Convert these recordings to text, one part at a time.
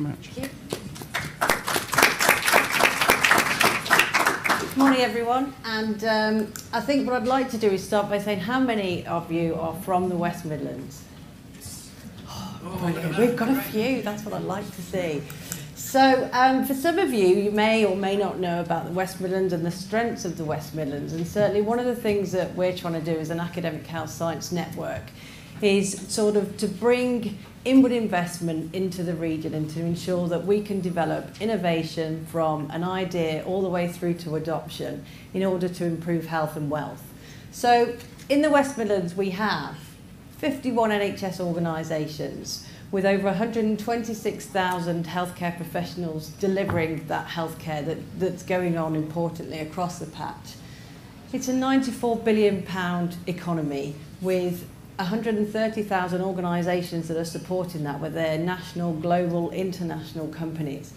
much. Morning, everyone. And um, I think what I'd like to do is start by saying how many of you are from the West Midlands? Oh. We've got a few. That's what I'd like to see. So, um, for some of you, you may or may not know about the West Midlands and the strengths of the West Midlands. And certainly, one of the things that we're trying to do as an academic health science network is sort of to bring inward investment into the region and to ensure that we can develop innovation from an idea all the way through to adoption in order to improve health and wealth. So in the West Midlands we have 51 NHS organisations with over 126,000 healthcare professionals delivering that healthcare that, that's going on importantly across the patch. It's a 94 billion pound economy with 130,000 organisations that are supporting that, whether they're national, global, international companies.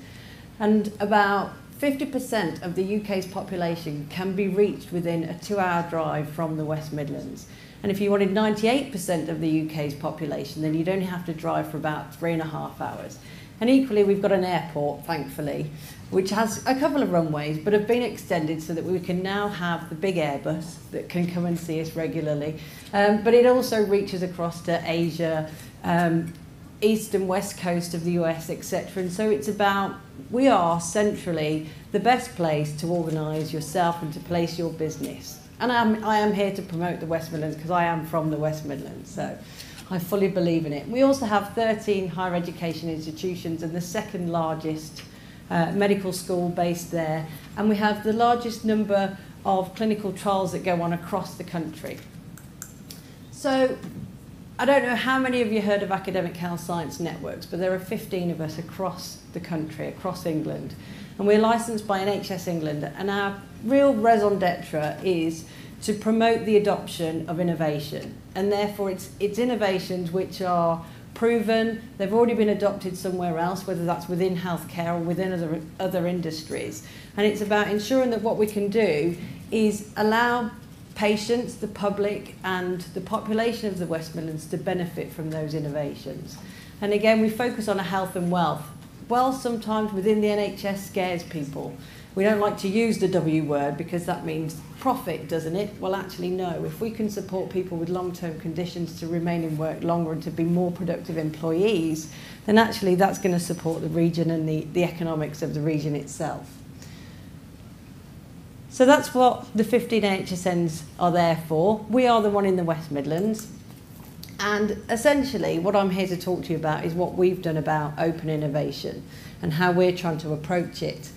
And about 50% of the UK's population can be reached within a two-hour drive from the West Midlands. And if you wanted 98% of the UK's population, then you'd only have to drive for about three and a half hours. And equally, we've got an airport, thankfully, which has a couple of runways, but have been extended so that we can now have the big Airbus that can come and see us regularly. Um, but it also reaches across to Asia, um, east and west coast of the US, etc. And so it's about, we are centrally the best place to organise yourself and to place your business. And I'm, I am here to promote the West Midlands because I am from the West Midlands. So I fully believe in it. We also have 13 higher education institutions and the second largest uh, medical school based there. And we have the largest number of clinical trials that go on across the country. So I don't know how many of you heard of academic health science networks, but there are 15 of us across the country, across England. And we're licensed by NHS England. And our real raison d'etre is to promote the adoption of innovation. And therefore, it's, it's innovations which are proven, they've already been adopted somewhere else, whether that's within healthcare or within other, other industries. And it's about ensuring that what we can do is allow patients, the public, and the population of the West Midlands to benefit from those innovations. And again, we focus on a health and wealth. Well, sometimes within the NHS scares people. We don't like to use the W word because that means profit, doesn't it? Well, actually, no. If we can support people with long-term conditions to remain in work longer and to be more productive employees, then actually that's going to support the region and the, the economics of the region itself. So that's what the 15 HSNs are there for. We are the one in the West Midlands. And essentially, what I'm here to talk to you about is what we've done about open innovation and how we're trying to approach it.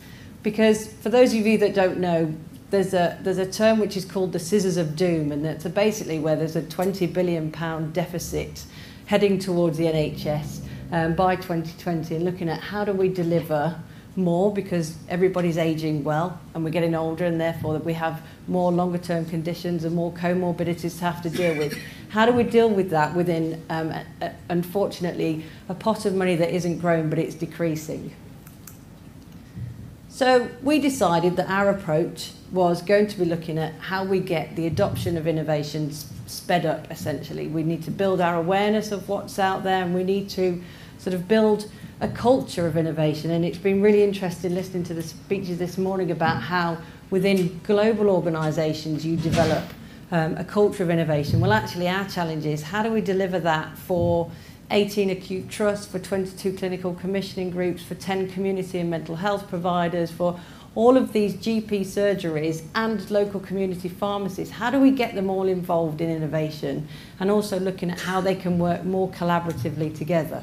Because for those of you that don't know, there's a, there's a term which is called the scissors of doom, and that's basically where there's a 20 billion pound deficit heading towards the NHS um, by 2020 and looking at how do we deliver more because everybody's aging well and we're getting older and therefore that we have more longer term conditions and more comorbidities to have to deal with. How do we deal with that within, um, a, a, unfortunately, a pot of money that isn't growing but it's decreasing? So we decided that our approach was going to be looking at how we get the adoption of innovations sped up essentially. We need to build our awareness of what's out there and we need to sort of build a culture of innovation and it's been really interesting listening to the speeches this morning about how within global organisations you develop um, a culture of innovation. Well actually our challenge is how do we deliver that for 18 acute trusts, for 22 clinical commissioning groups, for 10 community and mental health providers, for all of these GP surgeries and local community pharmacies, how do we get them all involved in innovation and also looking at how they can work more collaboratively together?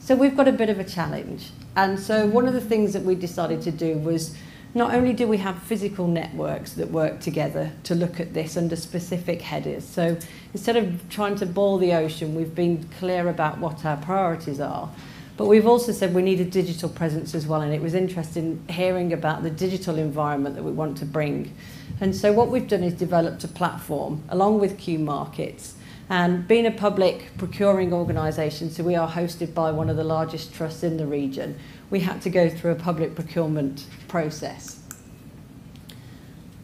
So we've got a bit of a challenge. And so one of the things that we decided to do was not only do we have physical networks that work together to look at this under specific headers, so instead of trying to boil the ocean, we've been clear about what our priorities are. But we've also said we need a digital presence as well, and it was interesting hearing about the digital environment that we want to bring. And so what we've done is developed a platform along with Qmarkets. And being a public procuring organisation, so we are hosted by one of the largest trusts in the region, we had to go through a public procurement process.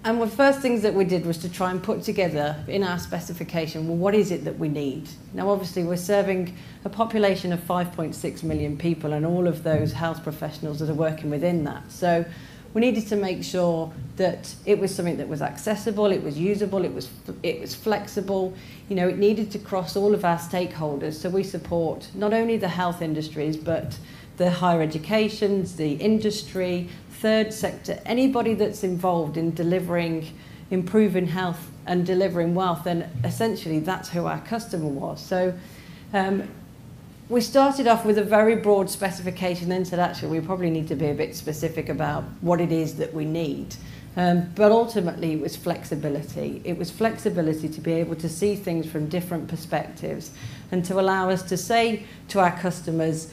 and the first things that we did was to try and put together in our specification, well, what is it that we need? Now, obviously, we're serving a population of 5.6 million people and all of those health professionals that are working within that. So we needed to make sure that it was something that was accessible, it was usable, it was, it was flexible. You know, it needed to cross all of our stakeholders. So we support not only the health industries, but the higher educations, the industry, third sector, anybody that's involved in delivering, improving health and delivering wealth, then essentially that's who our customer was. So um, we started off with a very broad specification, then said actually we probably need to be a bit specific about what it is that we need. Um, but ultimately, it was flexibility. It was flexibility to be able to see things from different perspectives and to allow us to say to our customers,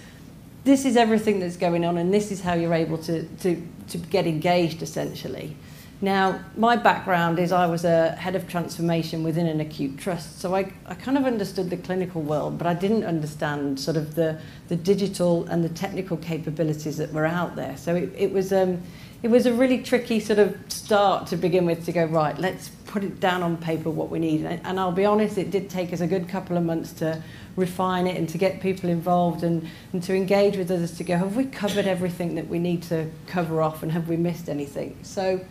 this is everything that's going on and this is how you're able to, to, to get engaged essentially. Now, my background is I was a head of transformation within an acute trust, so I, I kind of understood the clinical world, but I didn't understand sort of the, the digital and the technical capabilities that were out there. So it, it, was, um, it was a really tricky sort of start to begin with to go, right, let's put it down on paper what we need. And, and I'll be honest, it did take us a good couple of months to refine it and to get people involved and, and to engage with others to go, have we covered everything that we need to cover off and have we missed anything? So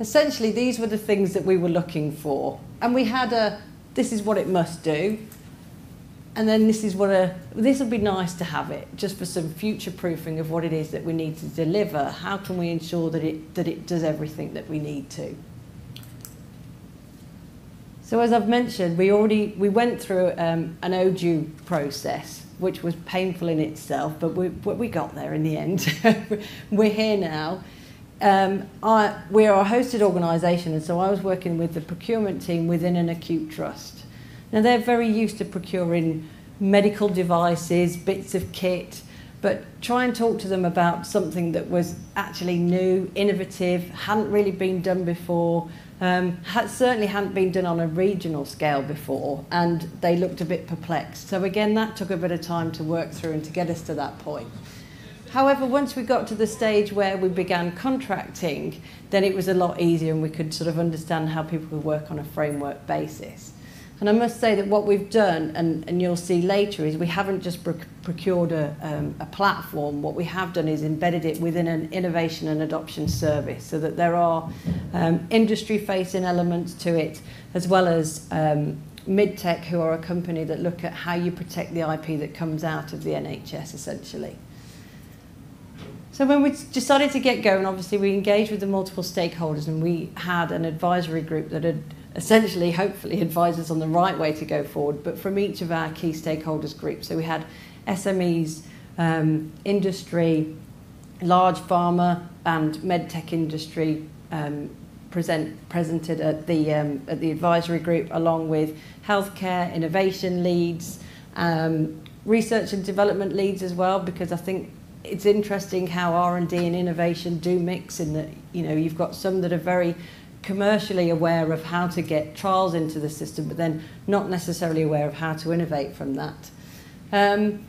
essentially these were the things that we were looking for. And we had a, this is what it must do. And then this is what a, this would be nice to have it, just for some future proofing of what it is that we need to deliver. How can we ensure that it, that it does everything that we need to? So as I've mentioned, we already we went through um, an OJEU process, which was painful in itself, but we, we got there in the end. We're here now. Um, I, we're a hosted organisation, and so I was working with the procurement team within an acute trust. Now they're very used to procuring medical devices, bits of kit, but try and talk to them about something that was actually new, innovative, hadn't really been done before, um, had, certainly hadn't been done on a regional scale before, and they looked a bit perplexed. So again, that took a bit of time to work through and to get us to that point. However, once we got to the stage where we began contracting, then it was a lot easier and we could sort of understand how people could work on a framework basis. And I must say that what we've done, and, and you'll see later, is we haven't just procured a, um, a platform. What we have done is embedded it within an innovation and adoption service so that there are um, industry-facing elements to it, as well as um, MidTech, who are a company that look at how you protect the IP that comes out of the NHS, essentially. So when we decided to get going, obviously we engaged with the multiple stakeholders and we had an advisory group that had essentially, hopefully, advise us on the right way to go forward, but from each of our key stakeholders groups. So we had SMEs, um, industry, large pharma, and medtech industry um, present, presented at the, um, at the advisory group, along with healthcare, innovation leads, um, research and development leads as well, because I think it's interesting how R&D and innovation do mix in that, you know, you've got some that are very commercially aware of how to get trials into the system, but then not necessarily aware of how to innovate from that. Um,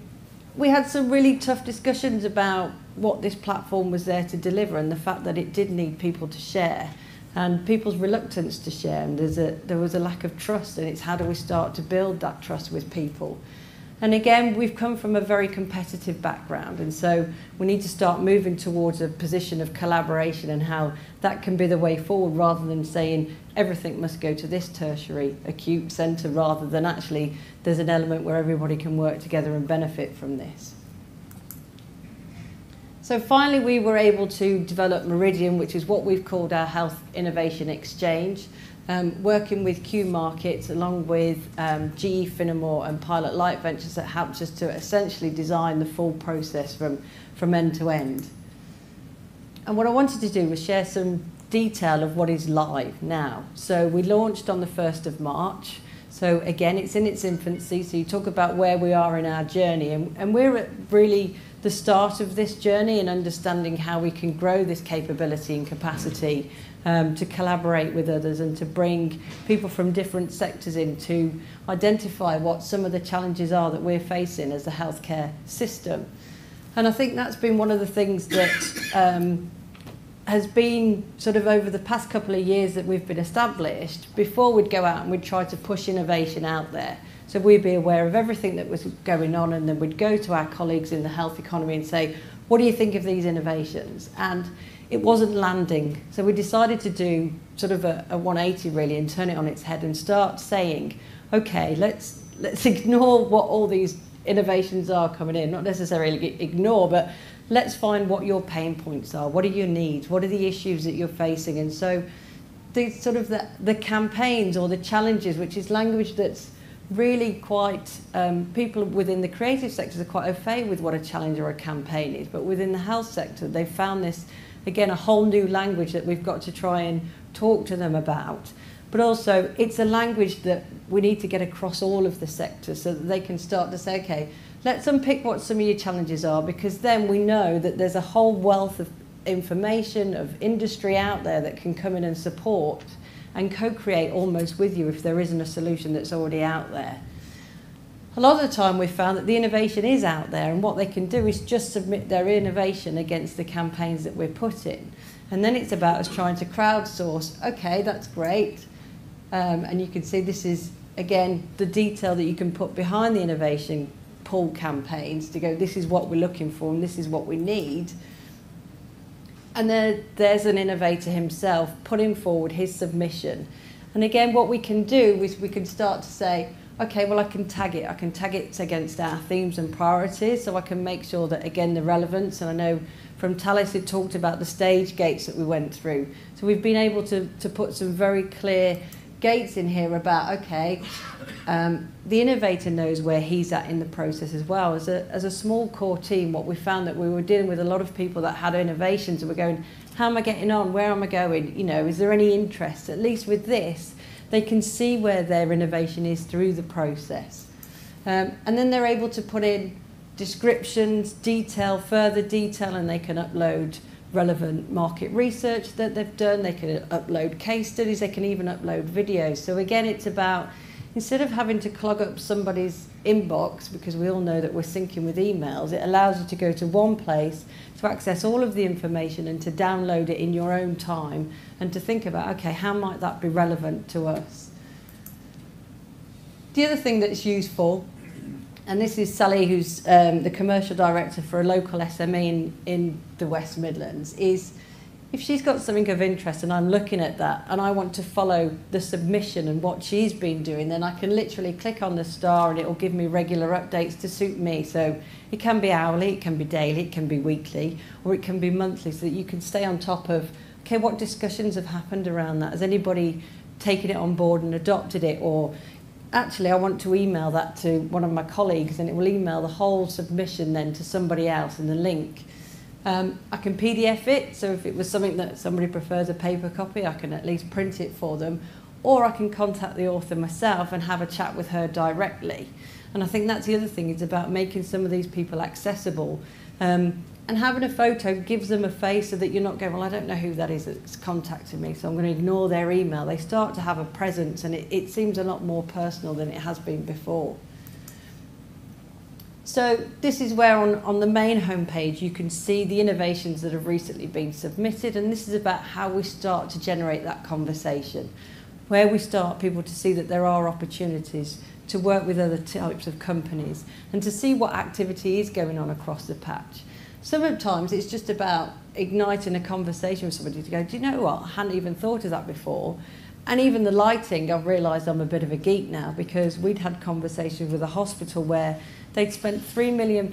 we had some really tough discussions about what this platform was there to deliver and the fact that it did need people to share and people's reluctance to share and there's a, there was a lack of trust and it's how do we start to build that trust with people. And again, we've come from a very competitive background, and so we need to start moving towards a position of collaboration and how that can be the way forward rather than saying everything must go to this tertiary acute centre rather than actually there's an element where everybody can work together and benefit from this. So finally, we were able to develop Meridian, which is what we've called our Health Innovation Exchange um, working with Qmarkets along with um, GE Finamore and Pilot Light Ventures that helped us to essentially design the full process from, from end to end. And what I wanted to do was share some detail of what is live now. So we launched on the 1st of March. So again, it's in its infancy. So you talk about where we are in our journey. And, and we're really the start of this journey and understanding how we can grow this capability and capacity um, to collaborate with others and to bring people from different sectors in to identify what some of the challenges are that we're facing as a healthcare system. And I think that's been one of the things that um, has been sort of over the past couple of years that we've been established, before we'd go out and we'd try to push innovation out there. So we'd be aware of everything that was going on and then we'd go to our colleagues in the health economy and say, what do you think of these innovations? And it wasn't landing. So we decided to do sort of a, a 180 really and turn it on its head and start saying, okay, let's, let's ignore what all these innovations are coming in, not necessarily ignore, but let's find what your pain points are, what are your needs, what are the issues that you're facing. And so the sort of the, the campaigns or the challenges, which is language that's really quite, um, people within the creative sectors are quite au fait with what a challenge or a campaign is, but within the health sector, they've found this, again, a whole new language that we've got to try and talk to them about. But also, it's a language that we need to get across all of the sectors so that they can start to say, okay, let's unpick what some of your challenges are because then we know that there's a whole wealth of information, of industry out there that can come in and support and co-create almost with you if there isn't a solution that's already out there. A lot of the time we've found that the innovation is out there and what they can do is just submit their innovation against the campaigns that we're putting. And then it's about us trying to crowdsource, okay, that's great. Um, and you can see this is, again, the detail that you can put behind the innovation pull campaigns to go, this is what we're looking for and this is what we need. And then there's an innovator himself putting forward his submission. And again, what we can do is we can start to say, okay, well, I can tag it. I can tag it against our themes and priorities so I can make sure that, again, the relevance, and I know from Talis it talked about the stage gates that we went through. So we've been able to, to put some very clear gates in here about, okay, um, the innovator knows where he's at in the process as well. As a, as a small core team, what we found that we were dealing with a lot of people that had innovations and we're going, how am I getting on? Where am I going? You know, is there any interest? At least with this, they can see where their innovation is through the process. Um, and then they're able to put in descriptions, detail, further detail, and they can upload relevant market research that they've done. They can upload case studies. They can even upload videos. So again, it's about instead of having to clog up somebody's inbox, because we all know that we're sinking with emails, it allows you to go to one place to access all of the information and to download it in your own time and to think about, okay, how might that be relevant to us? The other thing that's useful and this is Sally, who's um, the commercial director for a local SME in, in the West Midlands, is if she's got something of interest and I'm looking at that and I want to follow the submission and what she's been doing, then I can literally click on the star and it will give me regular updates to suit me. So it can be hourly, it can be daily, it can be weekly, or it can be monthly so that you can stay on top of, okay, what discussions have happened around that? Has anybody taken it on board and adopted it? Or actually I want to email that to one of my colleagues and it will email the whole submission then to somebody else in the link. Um, I can PDF it, so if it was something that somebody prefers a paper copy, I can at least print it for them. Or I can contact the author myself and have a chat with her directly. And I think that's the other thing, it's about making some of these people accessible. Um, and having a photo gives them a face so that you're not going, well, I don't know who that is that's contacted me, so I'm going to ignore their email. They start to have a presence and it, it seems a lot more personal than it has been before. So this is where on, on the main homepage you can see the innovations that have recently been submitted and this is about how we start to generate that conversation, where we start people to see that there are opportunities to work with other types of companies and to see what activity is going on across the patch. Sometimes it's just about igniting a conversation with somebody to go, do you know what? I hadn't even thought of that before. And even the lighting, I've realised I'm a bit of a geek now because we'd had conversations with a hospital where they'd spent £3 million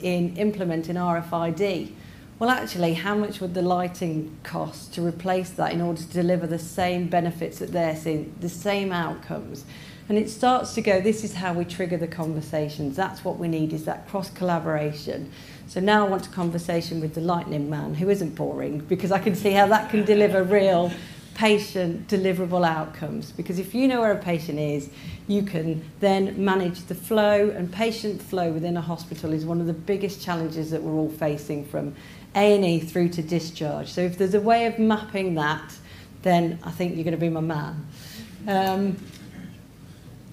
in implementing RFID. Well, actually, how much would the lighting cost to replace that in order to deliver the same benefits that they're seeing, the same outcomes? And it starts to go, this is how we trigger the conversations. That's what we need, is that cross-collaboration. So now I want a conversation with the lightning man, who isn't boring, because I can see how that can deliver real patient deliverable outcomes. Because if you know where a patient is, you can then manage the flow, and patient flow within a hospital is one of the biggest challenges that we're all facing from A&E through to discharge. So if there's a way of mapping that, then I think you're going to be my man. Um,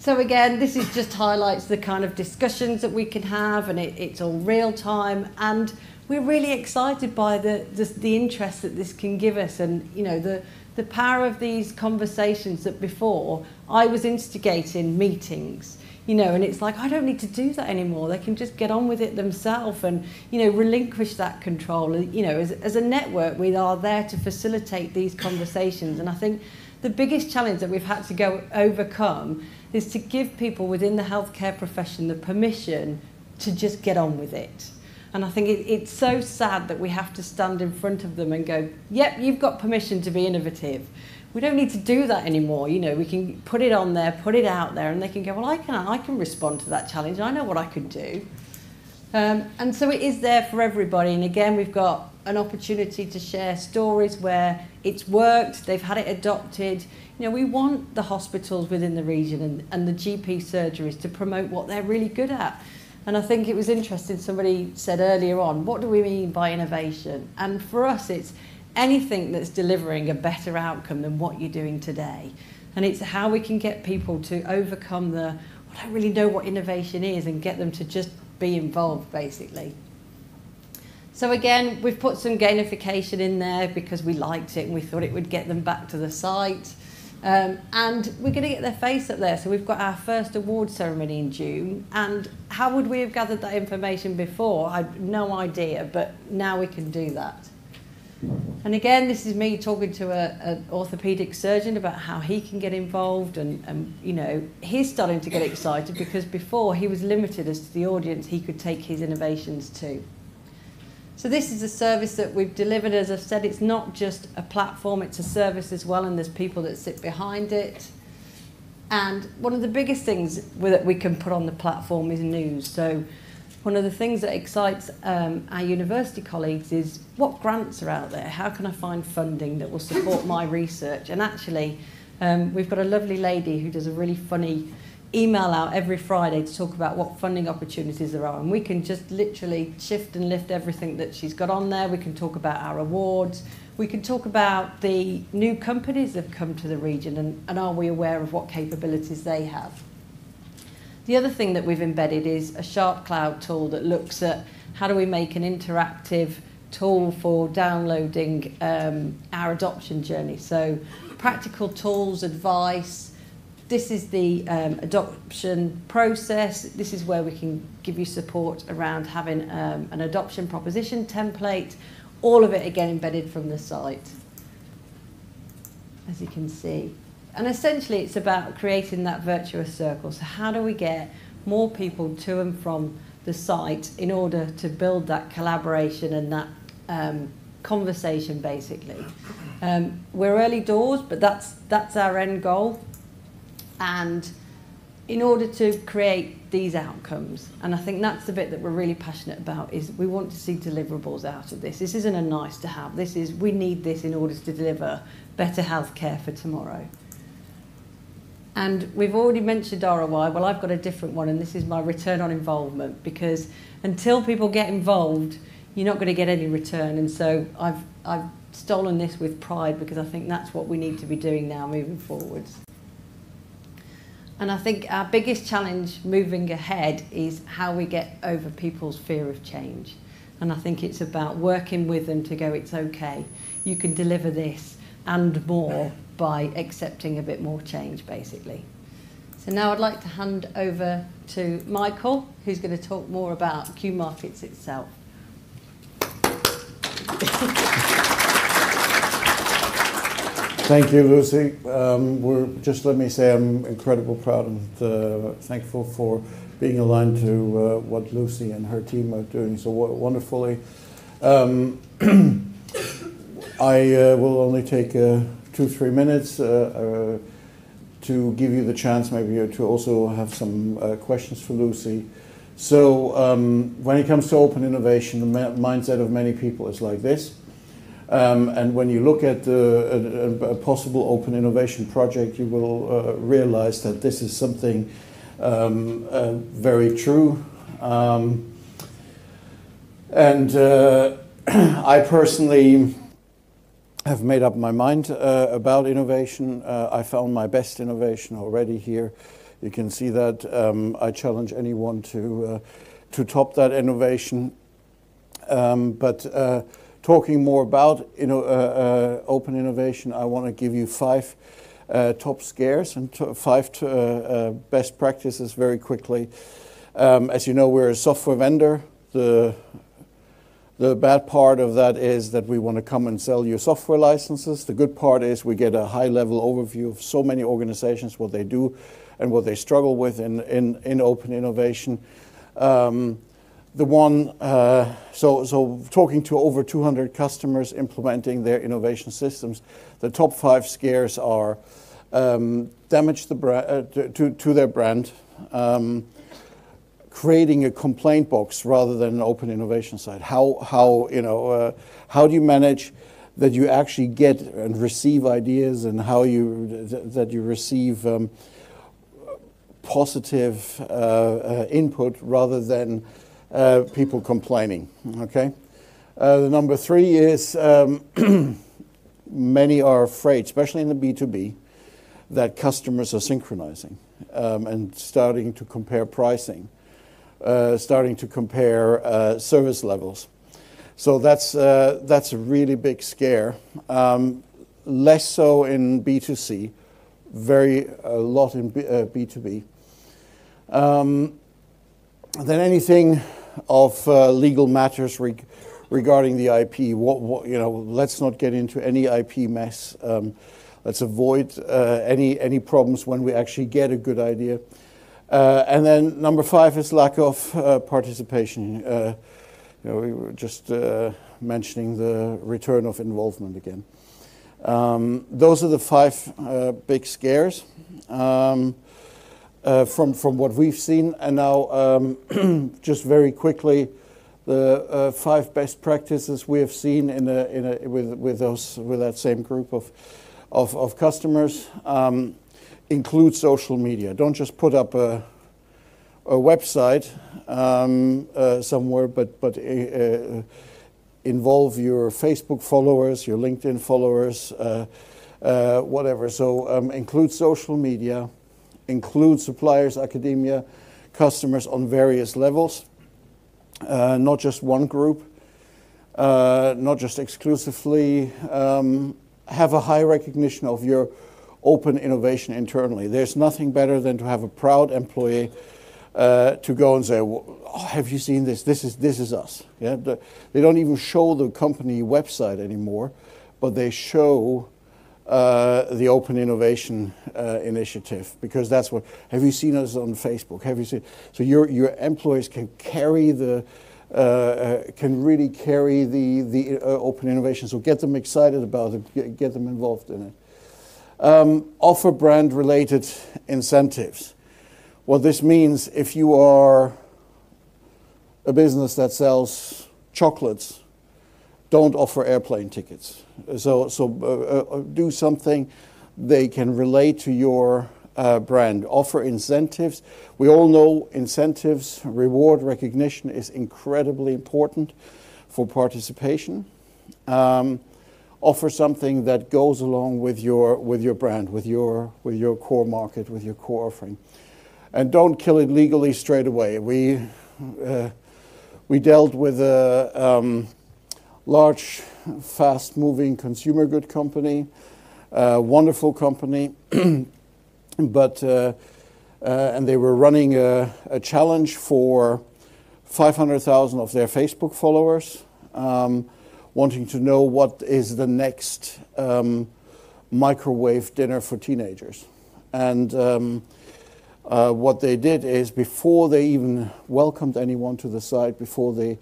so again, this is just highlights the kind of discussions that we can have and it, it's all real time and we're really excited by the, the, the interest that this can give us and, you know, the, the power of these conversations that before I was instigating meetings you know, and it's like, I don't need to do that anymore. They can just get on with it themselves and, you know, relinquish that control. You know, as, as a network, we are there to facilitate these conversations. And I think the biggest challenge that we've had to go overcome is to give people within the healthcare profession the permission to just get on with it. And I think it, it's so sad that we have to stand in front of them and go, yep, you've got permission to be innovative we don't need to do that anymore. You know, we can put it on there, put it out there, and they can go, well, I can, I can respond to that challenge. I know what I could do. Um, and so it is there for everybody. And again, we've got an opportunity to share stories where it's worked, they've had it adopted. You know, we want the hospitals within the region and, and the GP surgeries to promote what they're really good at. And I think it was interesting, somebody said earlier on, what do we mean by innovation? And for us, it's anything that's delivering a better outcome than what you're doing today. And it's how we can get people to overcome the, I don't really know what innovation is, and get them to just be involved, basically. So again, we've put some gamification in there because we liked it and we thought it would get them back to the site. Um, and we're going to get their face up there. So we've got our first award ceremony in June. And how would we have gathered that information before? I have no idea, but now we can do that. And again, this is me talking to an orthopedic surgeon about how he can get involved and, and, you know, he's starting to get excited because before he was limited as to the audience he could take his innovations to. So this is a service that we've delivered. As I've said, it's not just a platform, it's a service as well, and there's people that sit behind it. And one of the biggest things that we can put on the platform is news. So one of the things that excites um, our university colleagues is what grants are out there? How can I find funding that will support my research? And actually, um, we've got a lovely lady who does a really funny email out every Friday to talk about what funding opportunities there are. And we can just literally shift and lift everything that she's got on there. We can talk about our awards. We can talk about the new companies that have come to the region and, and are we aware of what capabilities they have. The other thing that we've embedded is a SharpCloud tool that looks at how do we make an interactive tool for downloading um, our adoption journey. So practical tools, advice, this is the um, adoption process. This is where we can give you support around having um, an adoption proposition template, all of it again embedded from the site, as you can see. And essentially, it's about creating that virtuous circle. So, how do we get more people to and from the site in order to build that collaboration and that um, conversation, basically? Um, we're early doors, but that's, that's our end goal. And in order to create these outcomes, and I think that's the bit that we're really passionate about, is we want to see deliverables out of this. This isn't a nice to have. This is, we need this in order to deliver better healthcare for tomorrow. And we've already mentioned ROI. Well, I've got a different one, and this is my return on involvement because until people get involved, you're not going to get any return. And so I've, I've stolen this with pride because I think that's what we need to be doing now moving forwards. And I think our biggest challenge moving ahead is how we get over people's fear of change. And I think it's about working with them to go, it's okay, you can deliver this and more by accepting a bit more change, basically. So now I'd like to hand over to Michael, who's going to talk more about Qmarkets itself. Thank you, Lucy. Um, we're, just let me say I'm incredibly proud and uh, thankful for being aligned to uh, what Lucy and her team are doing so wonderfully. Um, I uh, will only take uh, two, three minutes uh, uh, to give you the chance maybe to also have some uh, questions for Lucy. So um, when it comes to open innovation, the mindset of many people is like this. Um, and when you look at a, a, possible open innovation project, you will uh, realize that this is something um, uh, very true. Um, and uh, I personally have made up my mind uh, about innovation. Uh, I found my best innovation already here. You can see that um, I challenge anyone to uh, to top that innovation. Um, but uh, talking more about you know, uh, uh, open innovation, I want to give you five top scares and five best practices very quickly. Um, as you know, we're a software vendor. The the bad part of that is that we want to come and sell you software licenses. The good part is we get a high level overview of so many organizations, what they do and what they struggle with in, in, in open innovation. Um, the one, uh, so, so talking to over 200 customers implementing their innovation systems, the top five scares are um, damage the uh, to, to their brand, um, creating a complaint box rather than an open innovation site. How, how, you know, uh, how do you manage that you actually get and receive ideas and how you, th- that you receive um, positive uh, uh, input rather than uh, people complaining, okay? Uh, the number three is um, many are afraid, especially in the B2B, that customers are synchronizing um, and starting to compare pricing starting to compare uh, service levels. So that's, uh, that's a really big scare. Um, less so in B2C, very a lot in B, uh, B2B. Um, then anything of uh, legal matters reg regarding the IP. What, what, you know, let's not get into any IP mess. Um, let's avoid uh, any any problems when we actually get a good idea. Uh, and then number five is lack of uh, participation. Uh, you know, we were just uh, mentioning the return of involvement again. Um, those are the five uh, big scares um, uh, from from what we've seen. And now, um, just very quickly, the five best practices we have seen in a, in a, with with those with that same group of of, of customers. Um, include social media. Don't just put up a, a website um, uh, somewhere, but, but uh, uh involve your Facebook followers, your LinkedIn followers, uh, uh, whatever. So um, include social media, include suppliers, academia, customers on various levels, uh, not just one group, not just exclusively. Um, have a high recognition of your open innovation internally. There's nothing better than to have a proud employee uh, to go and say, well, oh, "Have you seen this? This is this is us." Yeah, the, they don't even show the company website anymore, but they show uh, the Open Innovation uh, Initiative because that's what. Have you seen us on Facebook? Have you seen? So your your employees can carry the. Uh, uh, can really carry the the uh, open innovation. So get them excited about it. Get, them involved in it. Um, offer brand related incentives. What this means, if you are a business that sells chocolates, don't offer airplane tickets. So, so uh, uh, do something they can relate to your uh, brand. Offer incentives. We all know incentives, reward recognition is incredibly important for participation. Um, offer something that goes along with your with your brand, with your with your core market, with your core offering, and don't kill it legally straight away. We uh, we dealt with a um, large, fast-moving consumer good company, a wonderful company, but uh, uh, and they were running a, a challenge for 500,000 of their Facebook followers. Um, wanting to know what is the next um, microwave dinner for teenagers. And um, uh, what they did is before they even welcomed anyone to the site, before they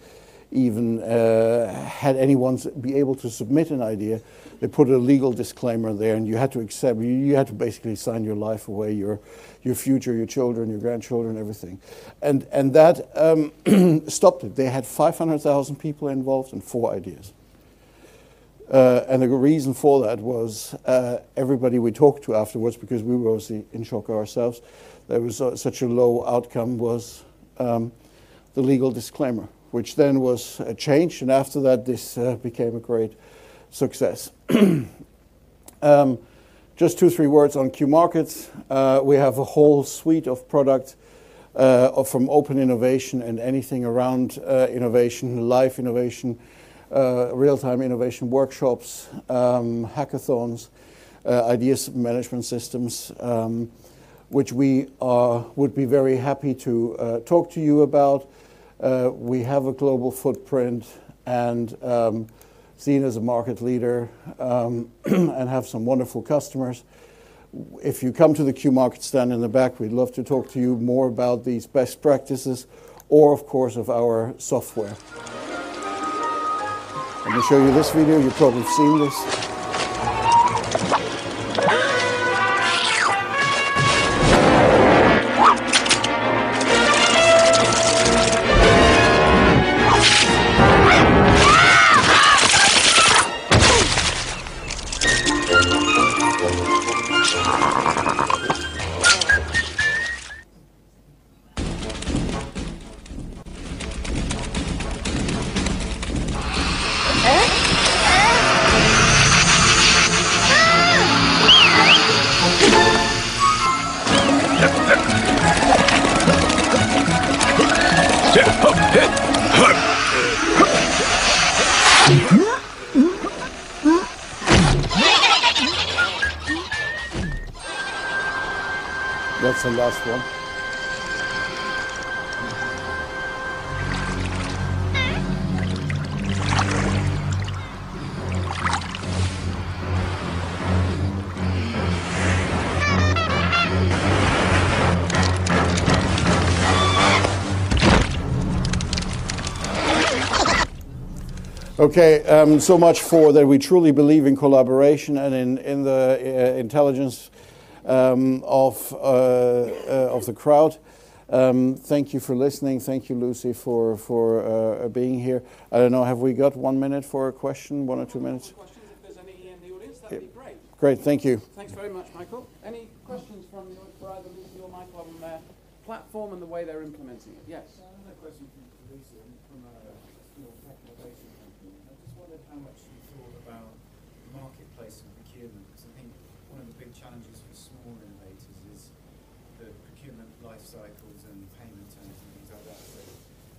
even uh, had anyone be able to submit an idea, they put a legal disclaimer there, and you had to accept. You, had to basically sign your life away, your your future, your children, your grandchildren, everything, and and that um, stopped it. They had 500,000 people involved and four ideas. Uh, and the reason for that was uh, everybody we talked to afterwards, because we were obviously in shock ourselves, there was uh, such a low outcome, was um, the legal disclaimer, which then was changed, and after that, this uh, became a great success. um, just two, three words on Qmarkets. Uh, we have a whole suite of products uh, from open innovation and anything around uh, innovation, live innovation, uh, real-time innovation workshops, um, hackathons, ideas management systems, um, which we are, would be very happy to talk to you about. Uh, we have a global footprint and um, seen as a market leader um, and have some wonderful customers. If you come to the Qmarket stand in the back, we'd love to talk to you more about these best practices or, of course, of our software. Let me show you this video. You've probably seen this. Okay, um, so much for that we truly believe in collaboration and in, in the uh, intelligence um, of, uh, uh, of the crowd. Um, thank you for listening. Thank you, Lucy, for, for uh, being here. I don't know, have we got one minute for a question, one or two minutes? Questions, if there's any in the audience, that'd be great. Great, thank you. Thanks very much, Michael. Any questions from either Lucy or Michael on their platform and the way they're implementing it? Yes. So another question from Lisa from a small tech innovation company. I just wondered how much you thought about marketplace and procurement, because I think one of the big challenges for small innovators is the procurement life cycles and payment terms and things like that. So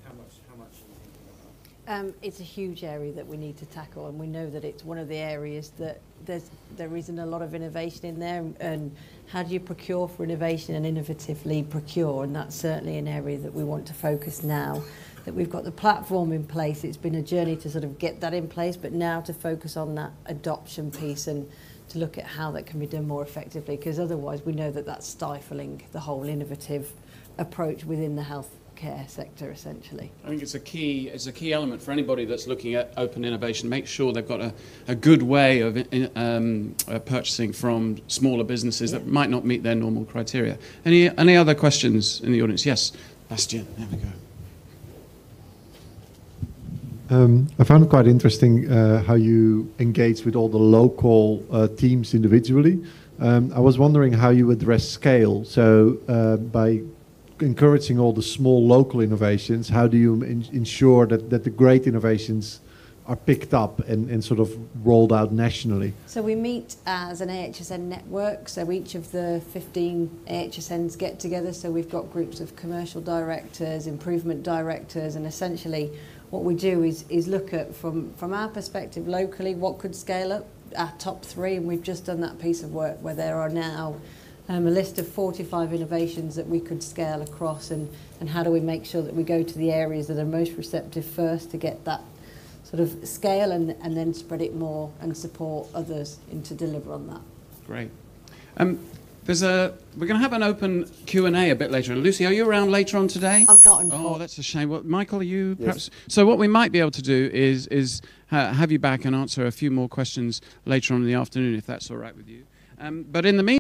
how much how much are you thinking about that? Um, it's a huge area that we need to tackle, and we know that it's one of the areas that there's there isn't a lot of innovation in there. And how do you procure for innovation and innovatively procure? And that's certainly an area that we want to focus now. That we've got the platform in place. It's been a journey to sort of get that in place, but now to focus on that adoption piece and to look at how that can be done more effectively. Because otherwise, we know that that's stifling the whole innovative approach within the health care sector essentially. I think it's a key it's a key element for anybody that's looking at open innovation. Make sure they've got a, a good way of in, um, uh, purchasing from smaller businesses that might not meet their normal criteria. Any any other questions in the audience? Yes, Bastian. There we go. Um, I found it quite interesting uh, how you engage with all the local uh, teams individually. Um, I was wondering how you address scale. So, uh, by encouraging all the small local innovations, how do you in- ensure that, that the great innovations are picked up and, and sort of rolled out nationally? So we meet as an AHSN network, so each of the 15 AHSNs get together, so we've got groups of commercial directors, improvement directors, and essentially what we do is, is look at, from, from our perspective locally, what could scale up, our top three, and we've just done that piece of work where there are now um, a list of 45 innovations that we could scale across and, and how do we make sure that we go to the areas that are most receptive first to get that sort of scale and, and then spread it more and support others in to deliver on that. Great. Um, there's a we're going to have an open Q and A a bit later. Lucy, are you around later on today? I'm not Involved. Oh, that's a shame. Well, Michael, are you Yes. perhaps? So what we might be able to do is is ha- have you back and answer a few more questions later on in the afternoon, if that's all right with you. Um, but in the meantime.